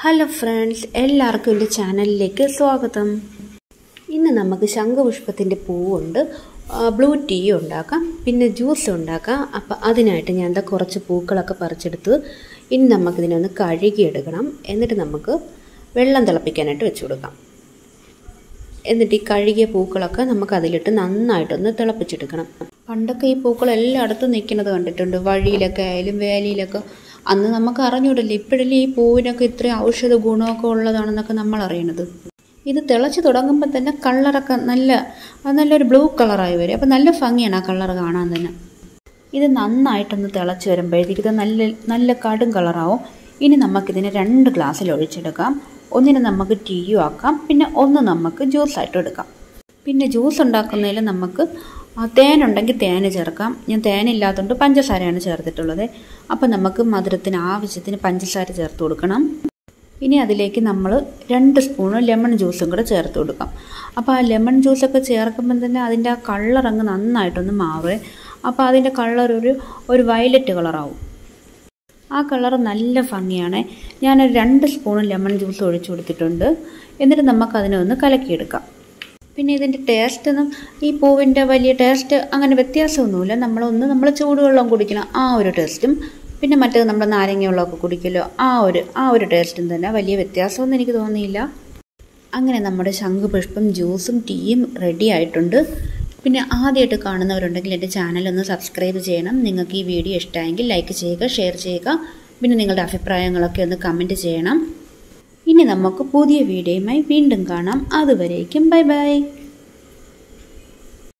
Hello friends എല്ലാവർക്കും എന്റെ ചാനലിലേക്ക് സ്വാഗതം. ഇന്ന് നമുക്ക് ശംഖുപുഷ്പത്തിന്റെ പൂവുണ്ട്. ബ്ലൂ ടീ ഉണ്ടാക്കാം പിന്നെ ജ്യൂസ് ഉണ്ടാക്കാം. അപ്പോൾ അതിനായിട്ട് ഞാൻ എന്താ കുറച്ച് പൂക്കളൊക്കെ പറിച്ചെടുത്ത് ഇനി നമുക്കിതിനൊന്ന് കഴുകിയെടുക്കണം. എന്നിട്ട് നമുക്ക് വെള്ളം തിളപ്പിക്കാനായിട്ട് വെച്ച് കൊടുക്കാം. എന്നിട്ട് ഈ കഴുകിയ പൂക്കളൊക്കെ നമുക്ക് അതിലിട്ട് നന്നായിട്ടൊന്ന് തിളപ്പിച്ചെടുക്കണം. പണ്ടൊക്കെ ഈ പൂക്കൾ എല്ലായിടത്തും നിൽക്കുന്നത് കണ്ടിട്ടുണ്ട്. വഴിയിലൊക്കെ ആയാലും വേലിയിലൊക്കെ അന്ന് നമുക്ക് അറിഞ്ഞൂടല്ലേ ഇപ്പോഴല്ലേ ഈ പൂവിനൊക്കെ ഇത്രയും ഔഷധ ഗുണമൊക്കെ ഉള്ളതാണെന്നൊക്കെ നമ്മൾ അറിയണത് ഇത് തിളച്ച് തുടങ്ങുമ്പോൾ തന്നെ കളറൊക്കെ നല്ല അത് നല്ലൊരു ബ്ലൂ കളറായി വരും. അപ്പോൾ നല്ല ഭംഗിയാണ് ആ കളർ കാണാൻ തന്നെ. ഇത് നന്നായിട്ടൊന്ന് തിളച്ച് വരുമ്പോഴത്തേക്ക് ഇത് നല്ല നല്ല കടും കളറാവും. ഇനി നമുക്കിതിനെ രണ്ട് ഗ്ലാസ്സിൽ ഒഴിച്ചെടുക്കാം. ഒന്നിനെ നമുക്ക് ടീയും ആക്കാം. പിന്നെ ഒന്ന് നമുക്ക് ജ്യൂസായിട്ട് എടുക്കാം. പിന്നെ ജ്യൂസ് ഉണ്ടാക്കുന്നതിൽ നമുക്ക് തേനുണ്ടെങ്കിൽ തേന് ചേർക്കാം. ഞാൻ തേനില്ലാത്തതുകൊണ്ട് പഞ്ചസാരയാണ് ചേർത്തിട്ടുള്ളത്. അപ്പം നമുക്ക് മധുരത്തിന് ആവശ്യത്തിന് പഞ്ചസാര ചേർത്ത് കൊടുക്കണം. ഇനി അതിലേക്ക് നമ്മൾ രണ്ട് സ്പൂണ് ലെമൺ ജ്യൂസും കൂടെ ചേർത്ത് കൊടുക്കാം. അപ്പോൾ ആ ലെമൺ ജ്യൂസൊക്കെ ചേർക്കുമ്പോൾ തന്നെ അതിന്റെ ആ കളറങ്ങ് നന്നായിട്ടൊന്ന് മാറുമേ അപ്പോൾ അതിന്റെ കളർ ഒരു ഒരു വയലറ്റ് കളറാവും. ആ കളർ നല്ല ഭംഗിയാണ്. ഞാനൊരു രണ്ട് സ്പൂൺ ലെമൺ ജ്യൂസ് ഒഴിച്ചു കൊടുത്തിട്ടുണ്ട്. എന്നിട്ട് നമുക്കതിനെ ഒന്ന് കലക്കിയെടുക്കാം. പിന്നെ ഇതിന്റെ ടേസ്റ്റ് ഒന്നും ഈ പൂവിന്റെ വലിയ ടേസ്റ്റ് അങ്ങനെ വ്യത്യാസമൊന്നുമില്ല. നമ്മളൊന്ന് നമ്മൾ ചൂടുവെള്ളം കുടിക്കണം. ആ ഒരു ടേസ്റ്റും പിന്നെ മറ്റേത് നമ്മൾ നാരങ്ങ വെള്ളമൊക്കെ കുടിക്കലോ ആ ഒരു ആ ഒരു ടേസ്റ്റും തന്നെ വലിയ വ്യത്യാസമൊന്നും എനിക്ക് തോന്നിയില്ല. അങ്ങനെ നമ്മുടെ ശംഖുപുഷ്പം ജ്യൂസും ടീയും റെഡി ആയിട്ടുണ്ട്. പിന്നെ ആദ്യമായിട്ട് കാണുന്നവരുണ്ടെങ്കിൽ എന്റെ ചാനലൊന്ന് സബ്സ്ക്രൈബ് ചെയ്യണം. നിങ്ങൾക്ക് ഈ വീഡിയോ ഇഷ്ടമായെങ്കിൽ ലൈക്ക് ചെയ്യുക ഷെയർ ചെയ്യുക. പിന്നെ നിങ്ങളുടെ അഭിപ്രായങ്ങളൊക്കെ ഒന്ന് കമന്റ് ചെയ്യണം. ഇനി നമുക്ക് പുതിയ വീഡിയോയുമായി വീണ്ടും കാണാം. അതുവരേക്കും ബൈ ബൈ.